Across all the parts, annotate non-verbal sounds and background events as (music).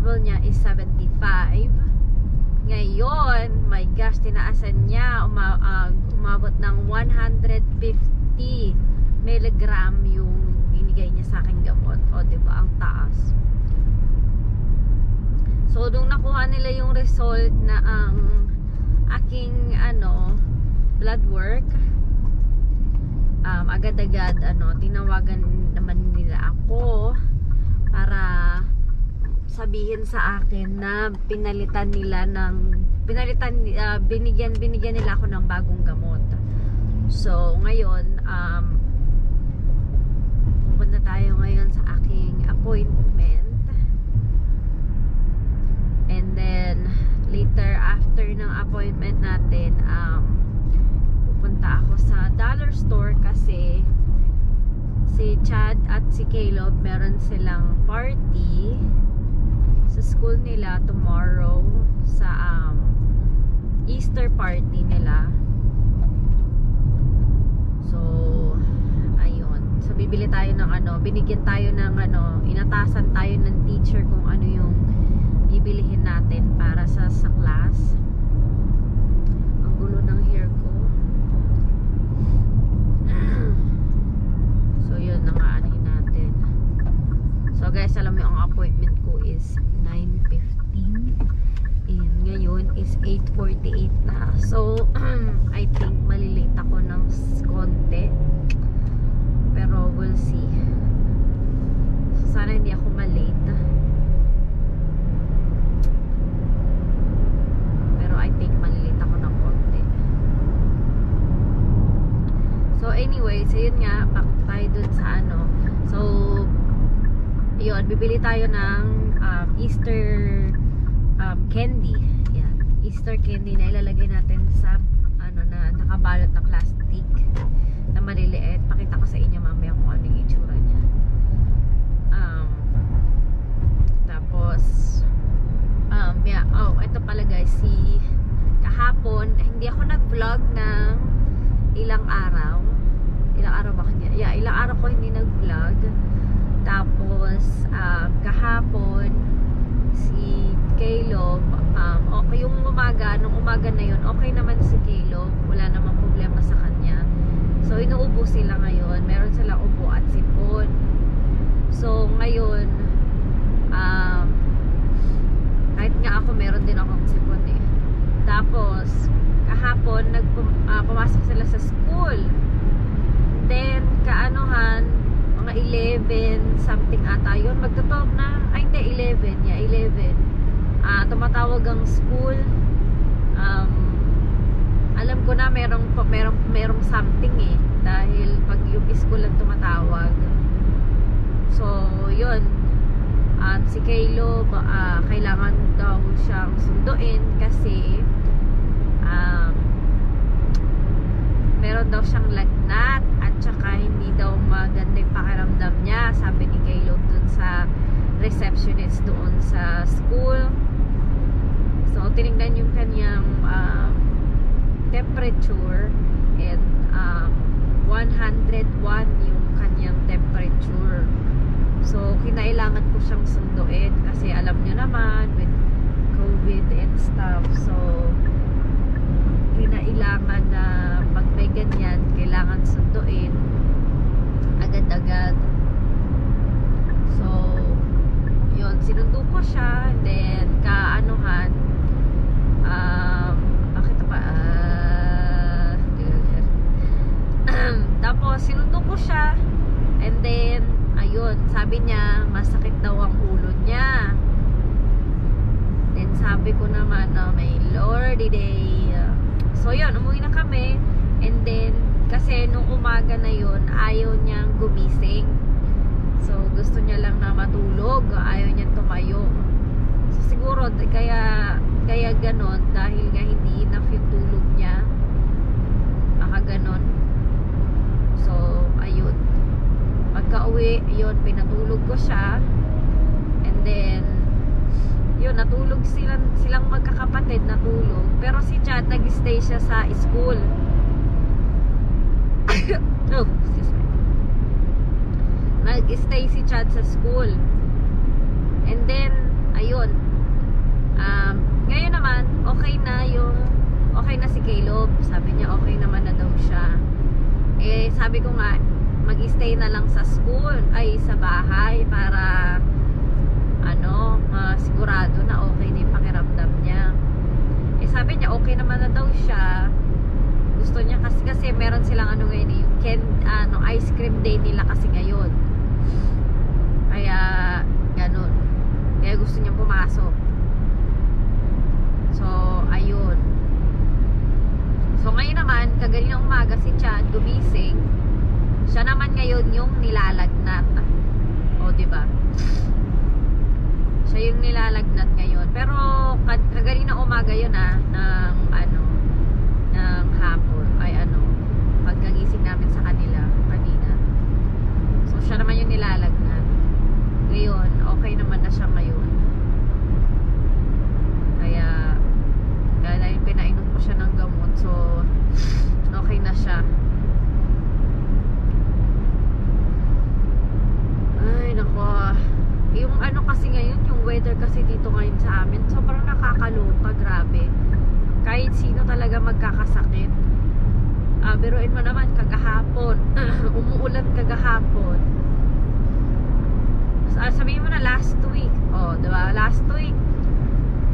level niya is 75. Ngayon, my gosh, tinaasan niya, uma, ah, umabot ng 150 milligram yung binigay niya sa akin gamot. O, di ba Ang taas. So, nung nakuha nila yung result na ang aking, ano, blood work, um, agad-agad, ano, tinawagan naman nila ako para sabihin sa akin na pinalitan nila ng pinalitan ah, binigyan binigyan nila ako ng bagong gamot. So ngayon um pupunta tayo ngayon sa aking appointment. And then later after ng appointment natin um pupunta ako sa dollar store kasi si Chad at si Caleb meron silang party sa school nila tomorrow sa um, Easter party nila. So, ayun. So, bibili tayo ng ano, binigyan tayo ng ano, inatasan tayo ng teacher kung ano yung bibilihin natin para sa sa class. Ang gulo ng hair ko. (clears throat) So, yun na nga natin. So, guys, alam mo ang appointment is 9.15 and ngayon is 8.48 na. So, (clears throat) I think malilate ako ng konti. Pero, we'll see. So, sana hindi ako malate. Pero, I think malilate ako ng konti. So, anyway, so yun nga, back tayo dun sa ano. So, yun, bibili tayo ng Easter um, candy. Yan. Easter candy na ilalagay natin sa ano na nakabalot na plastic na maliliit. Pakita ko sa inyo mamaya kung ano yung itsura niya. Um, tapos um, yeah, oh, ito pala guys, si kahapon, hindi ako nag-vlog ng ilang araw. Ilang araw ba? Yeah, ilang araw ko hindi nag-vlog. Tapos, um, kahapon, si Caleb, um, okay, yung umaga, nung umaga na yun, okay naman si Caleb. Wala namang problema sa kanya. So, inuubo sila ngayon. Meron silang ubo at sipon. So, ngayon, um, kahit nga ako, meron din akong sipon eh. Tapos, kahapon, nagpum, ah, pumasok sila sa school. Then, kaanuhan, mga 11 something ata yun. Magto-12 na. Ay, hindi, 11. Yeah, 11. Ah, tumatawag ang school. Um, alam ko na merong, merong, merong something eh. Dahil pag yung school ang tumatawag. So, yun. At si Kaylo, ah, kailangan daw siyang sunduin kasi um, meron daw siyang lagnat at saka hindi daw maganda yung pakiramdam niya. Sabi ni Kaylo dun sa receptionist doon sa school. So tinignan yung kanyang um, temperature and um, 101 yung kanyang temperature. So kinailangan ko siyang sunduin kasi alam nyo naman with COVID and stuff. So kinailangan na pag may ganyan, kailangan sunduin agad-agad. So, yun, sinundo ko siya, then, kaanuhan, um, bakit pa, ah, (clears throat) tapos, sinundo ko siya, and then, ayun, sabi niya, masakit daw ang ulo niya. Then, sabi ko naman, na may lordy day, So yun, umuwi na kami and then kasi nung umaga na yun, ayaw niyang gumising. So gusto niya lang na matulog, ayaw niya tumayo. So siguro kaya kaya ganon dahil nga hindi enough yung tulog niya. Baka ganon. So ayun. Pagka uwi, yun, pinatulog ko siya. And then yun, natulog silang, silang magkakapatid, natulog. Pero si Chad, nag-stay siya sa school. (coughs) oh, excuse me. Nag-stay si Chad sa school. And then, ayun. Um, ngayon naman, okay na yung, okay na si Caleb. Sabi niya, okay naman na daw siya. Eh, sabi ko nga, mag-stay na lang sa school, ay sa bahay para ano, uh, sigurado na okay na yung pakiramdam niya. Eh sabi niya, okay naman na daw siya. Gusto niya kasi, kasi meron silang ano ngayon, eh, yung can, ano, ice cream day nila kasi ngayon. Kaya, ganun. Kaya gusto niya pumasok. So, ayun. So, ngayon naman, kagaling umaga si Chad gumising. Siya naman ngayon yung nilalagnat. O, di ba? Siya yung nilalagnat ngayon. Pero kagaling na umaga yun ah, ng ano, ng hapon, ay ano, pagkagising namin sa kanila kanina. So siya naman yung nilalagnat. Ngayon, okay naman na siya ngayon. Kaya, dahil pinainom ko siya ng gamot, so okay na siya. Ay, nako yung ano kasi ngayon, weather kasi dito ngayon sa amin, sobrang nakakaloka, grabe. Kahit sino talaga magkakasakit. Uh, biruin mo naman, kagahapon, (laughs) umuulan kagahapon. Uh, sabihin mo na last week, oh, diba? Last week,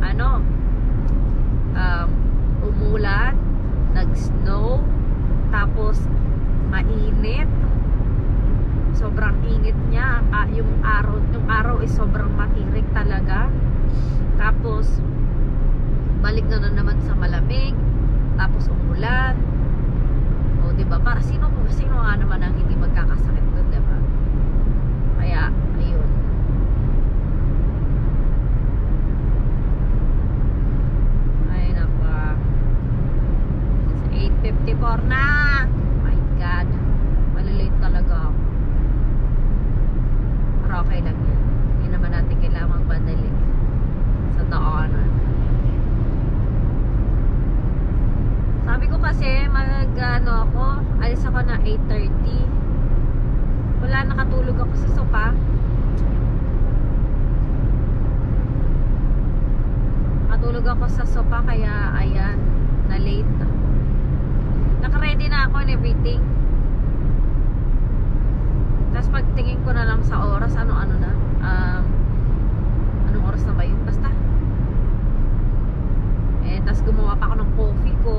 ano, um, umulan, nag-snow, tapos mainit, sobrang init niya. Uh, yung araw yung araw is sobrang matirik talaga. Tapos balik na, na naman sa malamig. Tapos umulan. O di ba? Para sino sino nga naman ang hindi magkakasakit doon di ba? Kaya ayun. Ay napa. It's 8.54 na my god malilate talaga ako pero okay lang yan. Hindi naman natin kailangan magpadali sa daanan. Sabi ko kasi, mag, ano ako, alis ako na 8.30. Wala, nakatulog ako sa sopa. Nakatulog ako sa sopa, kaya, ayan, na late. Naka-ready na ako and everything. Tapos pagtingin ko na lang sa oras, ano-ano na. Um, anong oras na ba yun? Basta. Eh, tapos gumawa pa ako ng coffee ko.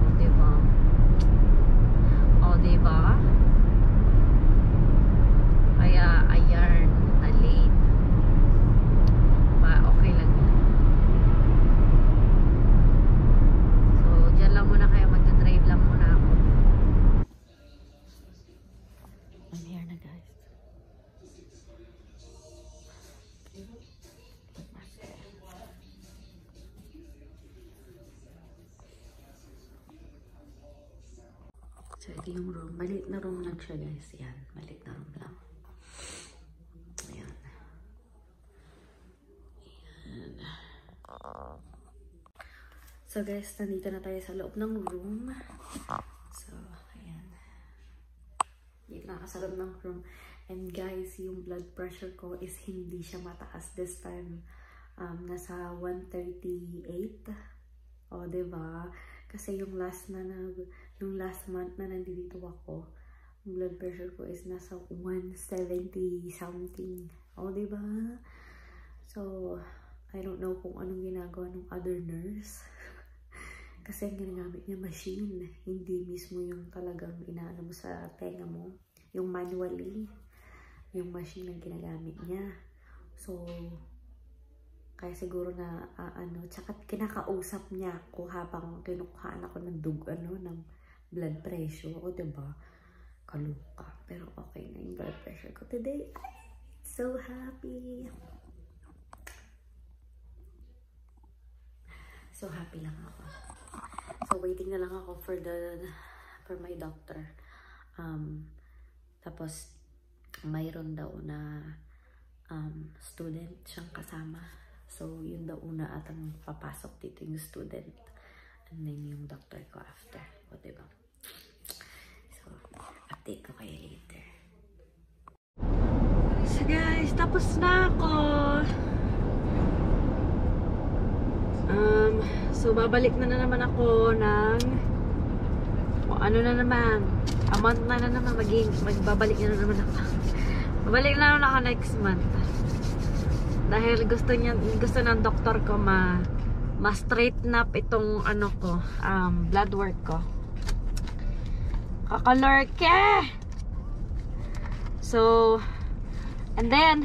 O, diba? O, diba? Kaya, ayan, na late. Ma, okay lang. So, dyan lang muna kaya So, ito yung room. Maliit na room lang siya guys. Yan. Maliit na room lang. Ayan. Ayan. So guys, nandito na tayo sa loob ng room. So, ayan. Dito na sa loob ng room. And guys, yung blood pressure ko is hindi siya mataas this time. Um, nasa 138. O, oh, diba? Kasi yung last na, na yung last month na nandito ako, yung blood pressure ko is nasa 170 something. O, oh, diba? So, I don't know kung anong ginagawa ng other nurse. (laughs) Kasi ang ginagamit niya machine, hindi mismo yung talagang inaano mo sa tenga mo. Yung manually, yung machine ang ginagamit niya. So, kaya siguro na uh, ano, tsaka kinakausap niya ako habang kinukuhaan ako ng dug, ano, ng blood pressure. O, diba? Kaluka. Pero okay na yung blood pressure ko today. So happy! So happy lang ako. So waiting na lang ako for the for my doctor. Um tapos mayroon daw na um, student siyang kasama. So, yun daw una at ang papasok dito yung student. And then yung doctor ko after. O, diba? Update ko kayo later. So guys, tapos na ako. Um, so babalik na na naman ako ng o ano na naman, a month na na naman maging magbabalik na naman ako. (laughs) Babalik na naman ako next month. Dahil gusto niya gusto ng doktor ko ma ma straighten up itong ano ko, um, blood work ko. Kakalorke! So, And then,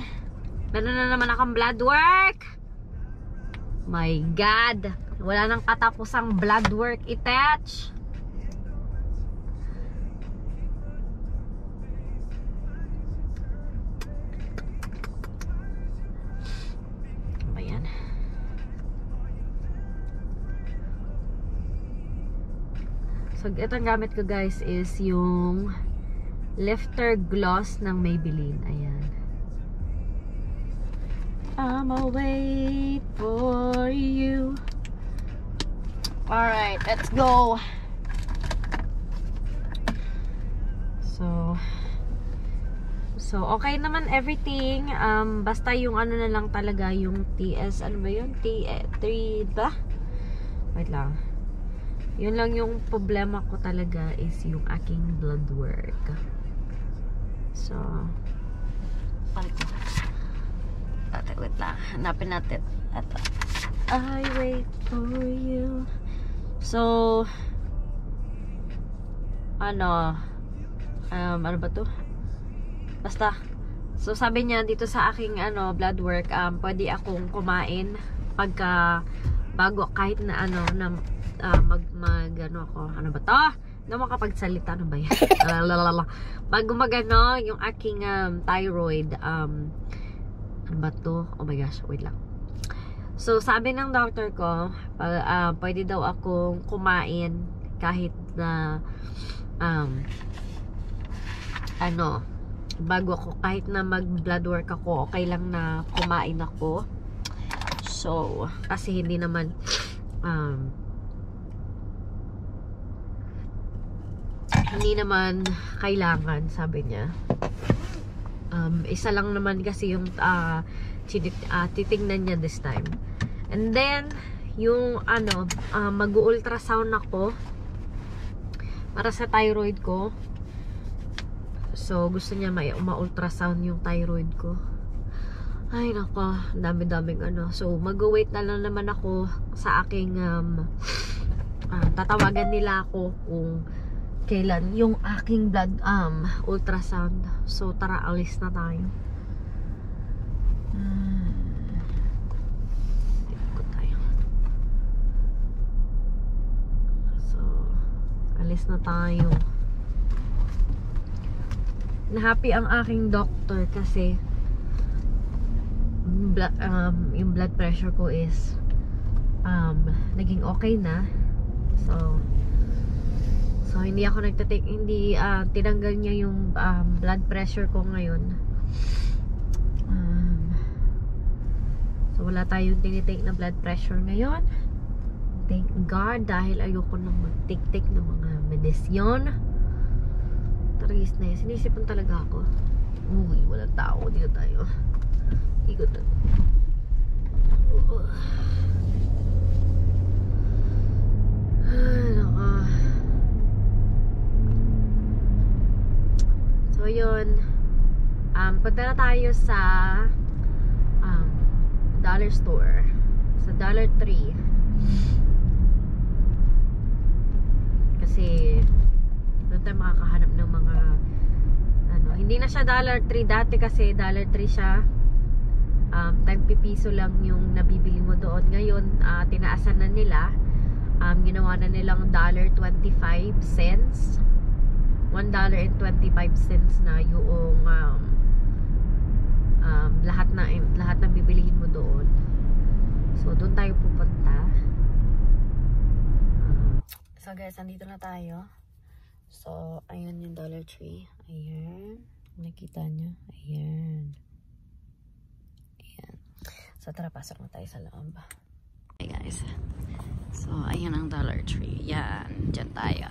meron na naman akong blood work. My God. Wala nang katapusang blood work itach. So, itong gamit ko guys is yung lifter gloss ng Maybelline. Ayan. I'ma wait for you. Alright, let's go. So, so okay naman everything. Um, basta yung ano na lang talaga, yung TS, ano ba yun? T3 ba? Wait lang. Yun lang yung problema ko talaga is yung aking blood work. So, paano ko? Ate, wait lang. Hanapin natin. Ito. I wait for you. So, ano, um, ano ba to? Basta, so sabi niya dito sa aking ano, blood work, um, pwede akong kumain pagka bago kahit na ano, na uh, mag, mag, ano ako, ano ba to? Na makapagsalita, ano ba yan? (laughs) Lalalala. bago mag, ano, yung aking um, thyroid, um, ano ba to? Oh my gosh, wait lang. So, sabi ng doctor ko, uh, pwede daw akong kumain kahit na um, ano, bago ako, kahit na mag blood work ako, okay lang na kumain ako. So, kasi hindi naman um, hindi naman kailangan, sabi niya. Um, isa lang naman kasi yung uh, uh, titingnan niya this time. And then, yung ano, uh, mag-ultrasound ako para sa thyroid ko. So, gusto niya ma-ultrasound yung thyroid ko. Ay, nako, dami-daming ano. So, mag-wait na lang naman ako sa aking um, uh, tatawagan nila ako kung kailan yung aking blood um, ultrasound. So, tara, alis na tayo. Hmm. Tayo. So, alis na tayo. Na-happy ang aking doctor kasi um, yung blood pressure ko is um, naging okay na. So, so hindi ako nagtatake, hindi uh, tinanggal niya yung um, blood pressure ko ngayon. Um, so, wala tayong tinitake na blood pressure ngayon. Thank God dahil ayoko nang mag-take-take ng mga medisyon. Taragis na yun. Sinisipan talaga ako. Uy, walang tao. Dito tayo. Ikot na. Uh. Ay, naka. So, yun. Um, punta na tayo sa um, dollar store. Sa Dollar Tree. Kasi doon tayo makakahanap ng mga ano, hindi na siya dollar tree dati kasi dollar tree siya um, tagpipiso lang yung nabibili mo doon ngayon uh, tinaasan na nila um, ginawa na nilang dollar 25 cents 1 dollar and 25 cents na yung um, um, lahat na lahat na bibilihin mo doon so doon tayo pupunta um, so guys andito na tayo So, ayan yung Dollar Tree. Ayan. Nakita nyo? Ayan. So tara, pasok na tayo sa loob. Hey guys. So, ayan ang Dollar Tree. Yan, dyan tayo.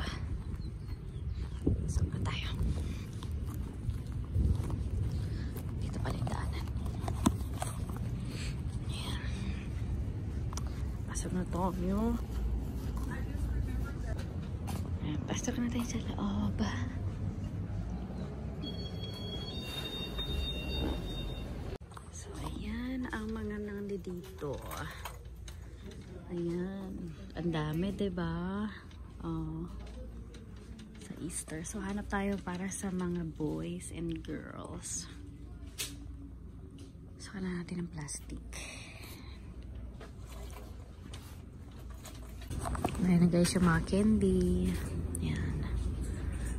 Pasok na. Dito pala yung daanan. Ayan. Pasok na tayo. Ayan, pasok na tayo sa loob. So, ayan ang mga nandito. Ayan. Ang dami, 'di ba? Easter. So, hanap tayo para sa mga boys and girls. So, kailangan natin ng plastic. Ayan na guys yung mga candy. Ayan.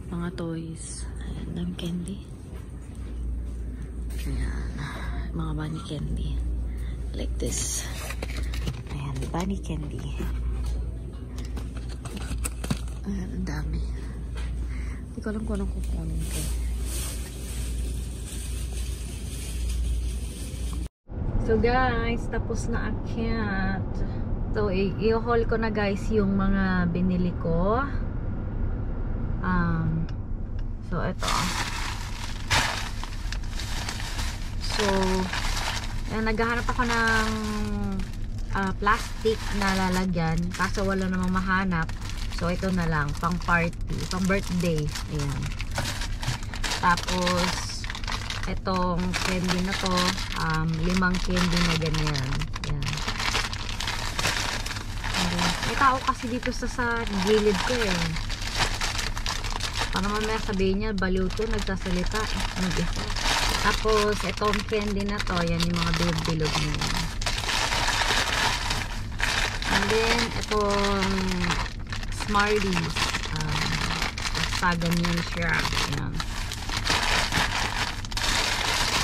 Mga toys. Ayan, dami candy. Ayan. Mga bunny candy. Like this. Ayan, bunny candy. Ayan, ang dami. Ko alam kung anong kukunin ko. So guys, tapos na akyat. So, i-haul ko na guys yung mga binili ko. Um, so, ito. So, ayan, naghahanap ako ng ah, plastic na lalagyan. Kaso wala namang mahanap. So, ito na lang. Pang party. Pang birthday. Ayan. Tapos, itong candy na to, um, limang candy na ganyan. Yan. And then, may tao kasi dito sa, sa gilid ko eh. Para mamaya sabihin niya, baliw to, nagsasalita. Tapos, itong candy na to, yan yung mga bilog-bilog na yan. And then, itong Smarties. Um, basta ganyan siya. Yan.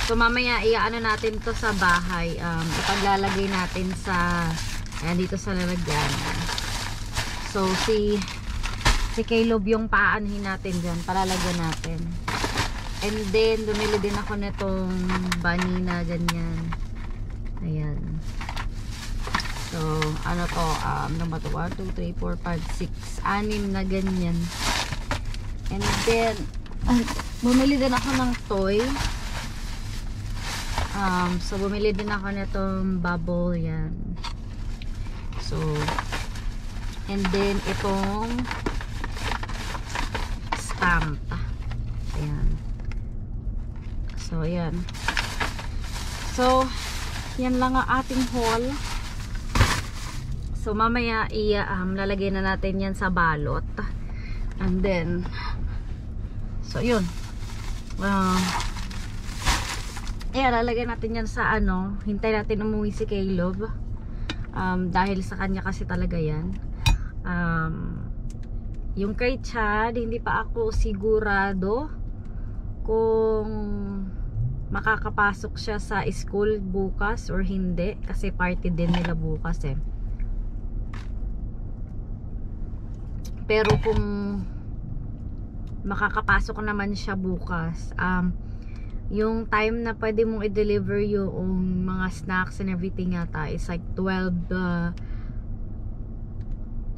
So mamaya iaano natin to sa bahay. Um, ipaglalagay natin sa ayan dito sa lalagyan. So si si Caleb yung paanhin natin diyan, palalagyan natin. And then bumili din ako nitong bunny na ganyan. Ayan. So ano to, um, ano ba to? 1, 2, 3, 4, 5, 6, anim na ganyan. And then ah, bumili din ako ng toy. Um, so, bumili din ako nitong bubble, yan. So, and then, itong stamp. Ayan. So, ayan. So, yan lang ang ating haul. So, mamaya, iya, um, lalagay na natin yan sa balot. And then, so, yun. Um, eh, lalagay natin yan sa ano. Hintay natin umuwi si Caleb. Um, dahil sa kanya kasi talaga yan. Um, yung kay Chad, hindi pa ako sigurado kung makakapasok siya sa school bukas or hindi. Kasi party din nila bukas eh. Pero kung makakapasok naman siya bukas, um, yung time na pwede mong i-deliver yung mga snacks and everything yata is like 12 uh,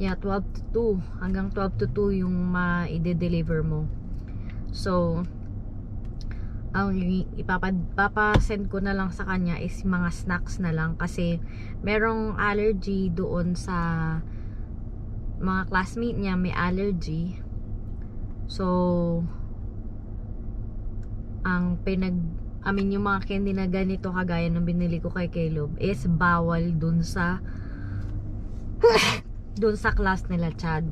yeah 12 to 2 hanggang 12 to 2 yung ma-i-deliver mo. So ang ipapasend ko na lang sa kanya is mga snacks na lang kasi merong allergy doon sa mga classmate niya may allergy. So ang pinag I yung mga candy na ganito kagaya ng binili ko kay Caleb is bawal dun sa (coughs) dun sa class nila Chad.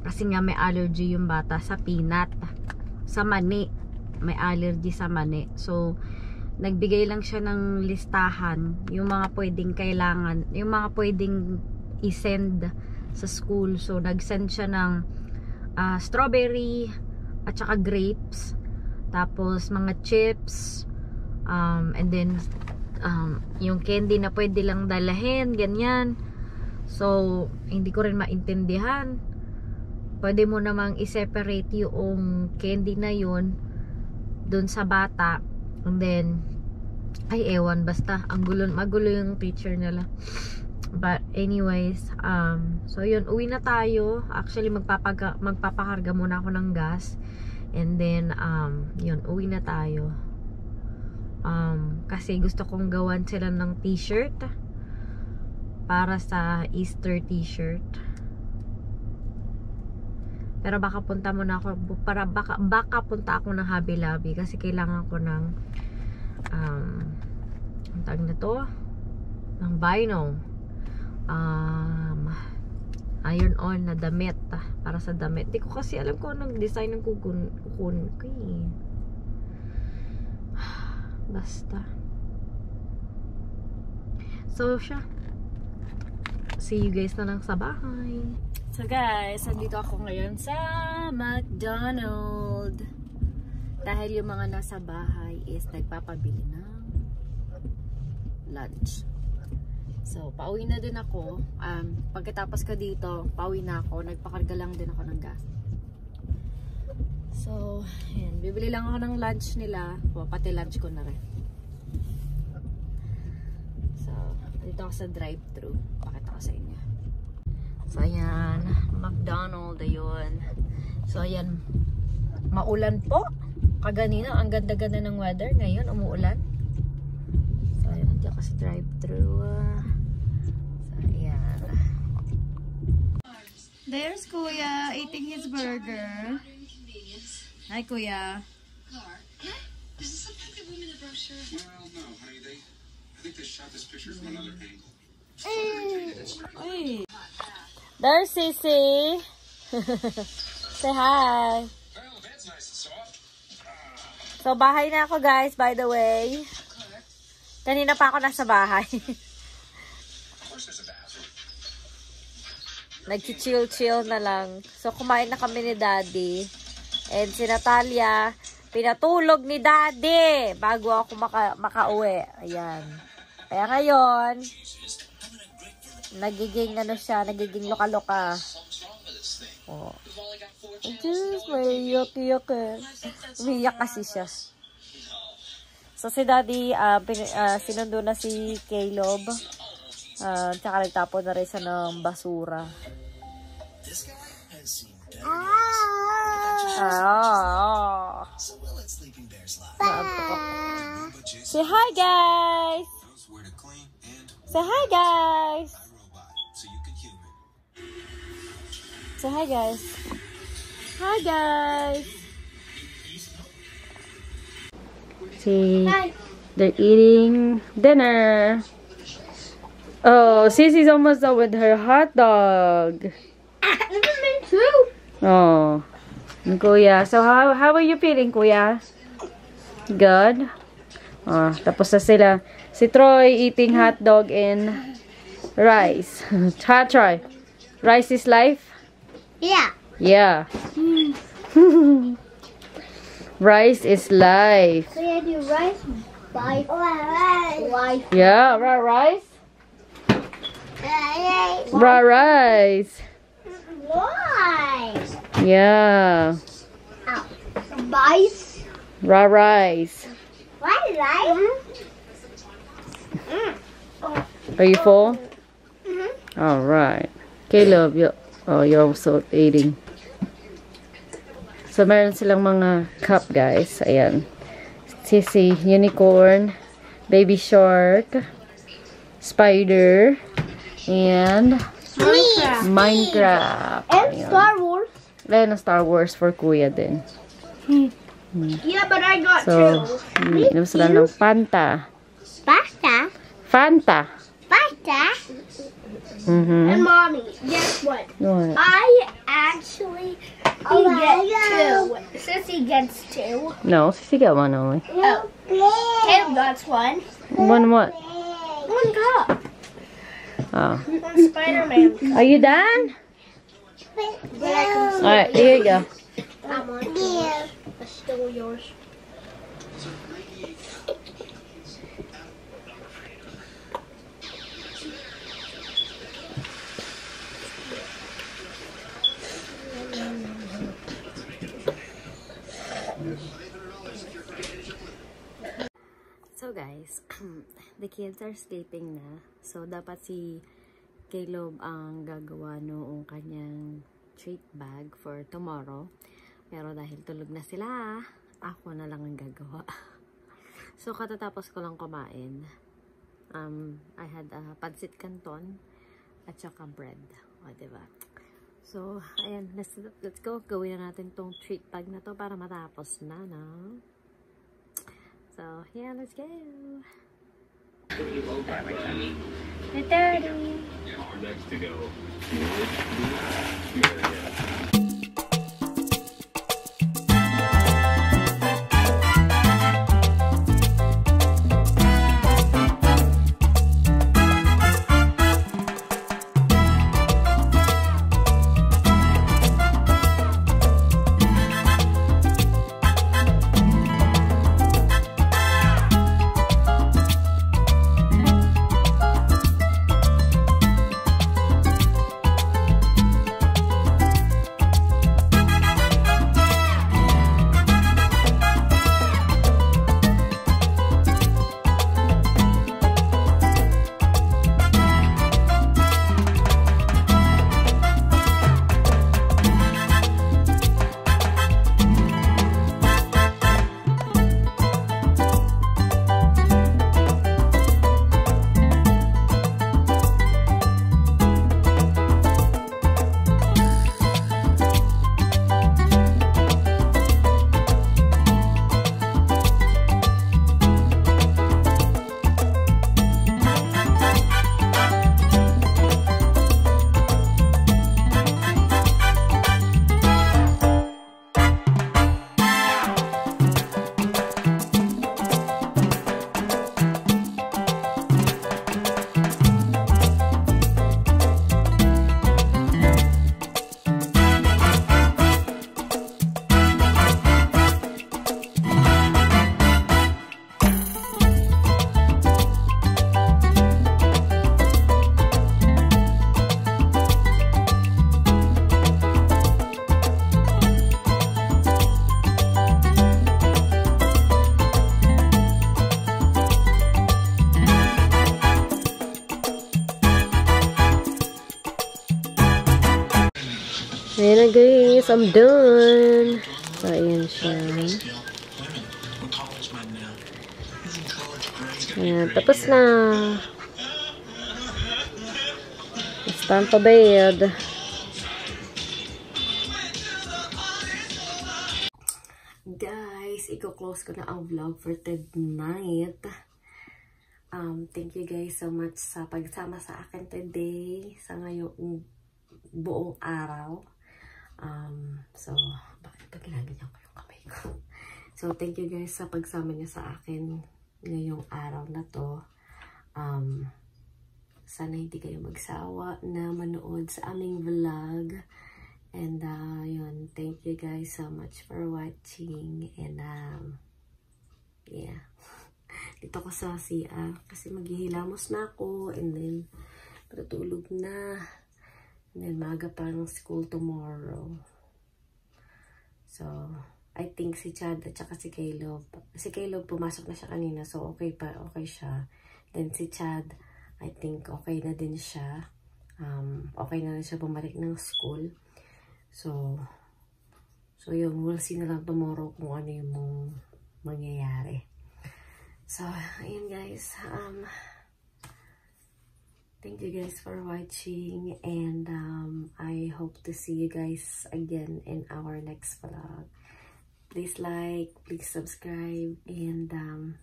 Kasi nga may allergy yung bata sa peanut sa mani. May allergy sa mani. So nagbigay lang siya ng listahan yung mga pwedeng kailangan yung mga pwedeng i-send sa school so nag-send siya ng uh, strawberry at saka grapes tapos mga chips um, and then um, yung candy na pwede lang dalahin ganyan so hindi ko rin maintindihan pwede mo namang i-separate yung candy na yun dun sa bata and then Ay, ewan. Basta, ang gulo, magulo yung teacher nila. But anyways, um, so yun, uwi na tayo. Actually, magpapaga, magpapakarga muna ako ng gas. And then, um, yun, uwi na tayo. Um, kasi gusto kong gawan sila ng t-shirt para sa Easter t-shirt. Pero baka punta muna ako para baka, baka punta ako ng Hobby Lobby kasi kailangan ko ng um, ang tawag na to ng vinyl um, iron on na damit ah, para sa damit. Di ko kasi alam kung anong design ng kukun kukunin ko eh. (sighs) Basta. So, siya. See you guys na lang sa bahay. So guys, nandito ako ngayon sa McDonald. Dahil yung mga nasa bahay is nagpapabili ng lunch. So, pauwi na din ako. Um, pagkatapos ko dito, pauwi na ako. Nagpakarga lang din ako ng gas. So, yan. Bibili lang ako ng lunch nila. O, pati lunch ko na rin. So, dito ako sa drive-thru. Pakita ko sa inyo. So, ayan. McDonald, ayun. So, ayan. Maulan po. Kaganina, ang ganda-ganda ng weather. Ngayon, umuulan. So, ayan. Dito ako sa drive-thru. So, ayan. There's Kuya eating his burger. Hi, Kuya. Does this like the room in the brochure? Well, no, honey. They, I think they shot this picture from another angle. Ay. There's Sissy. (laughs) Say hi. So, bahay na ako guys, by the way. Kanina pa ako nasa bahay. (laughs) Of course, there's a bathroom. Nag-chill-chill na lang. So, kumain na kami ni Daddy. And si Natalia, pinatulog ni Daddy bago ako maka makauwi. Ayan. Kaya ngayon, nagiging ano siya, nagiging loka-loka. Oh. Diyos, may yuck-yuck eh. Umiyak kasi siya. So, si Daddy, uh, pin, ah, sinundo na si Caleb. Uh, tsaka nagtapon na rin siya ng basura. Ah. Say hi, guys! Say hi, guys! Say hi, guys! Hi, guys! See, they're eating dinner. Oh, Sissy's almost done with her hot dog. Me too. Oh, and Kuya. So, how, how are you feeling, Kuya? Good? Oh, tapos na sila. Si Troy eating hot dog and rice. (laughs) Ha, Troy? Rice is life? Yeah. Yeah. (laughs) rice is life. So you do rice, life, life, Yeah, raw rice? Raw rice. life. Yeah. Rice, Raw rice. what life? Are you full? Mhm. All right. Caleb, you, oh, you're also eating. So, meron silang mga cup, guys. Ayan. Sissy, unicorn, baby shark, spider, and Minecraft. Minecraft. And Ayan. Star Wars. Ayan ang Star Wars for Kuya din. Yeah, but I got So, umiinom sila ng Fanta. Pasta. Fanta. Pasta. Mm-hmm. And mommy, guess what? What? I actually he gets two. Sissy gets two. No, Sissy got one only. Oh. Caleb got one. One what? One cup. Oh. Spider-Man. Are you done? But Alright, here you go. I'm on yeah. That's still yours. So guys, (clears throat) the kids are sleeping na. So, dapat si Caleb ang gagawa noong kanyang treat bag for tomorrow. Pero dahil tulog na sila, ako na lang ang gagawa. (laughs) so, katatapos ko lang kumain. Um, I had uh, pancit canton at saka bread. O, diba? So, ayan, let's, let's go. Gawin na natin tong treat bag na to para matapos na, no? So, yeah, let's go. The daddy. Next to go. Ayan na guys, I'm done. So, ayan siya. Ayan, tapos na. It's time to bed. Guys, i-close ko na ang vlog for tonight. Um, thank you guys so much sa pagsama sa akin today. Sa ngayong buong araw. Um, so, bakit pa ginaganyan ko yung kamay ko? (laughs) So, thank you guys sa pagsama niyo sa akin ngayong araw na to. Um, sana hindi kayo magsawa na manood sa aming vlog. And, uh, yun, thank you guys so much for watching. And, um, yeah. (laughs) Dito ko sa CR kasi maghihilamos na ako. And then, patutulog na. And then, maaga pa ng school tomorrow. So, I think si Chad at saka si Caleb. Si Caleb, pumasok na siya kanina. So, okay pa. Okay siya. Then, si Chad, I think okay na din siya. Um, okay na rin siya bumalik ng school. So, so yun. We'll see na lang tomorrow kung ano yung mangyayari. So, ayun guys. Um, Thank you guys for watching and um, I hope to see you guys again in our next vlog. Please like, please subscribe and um,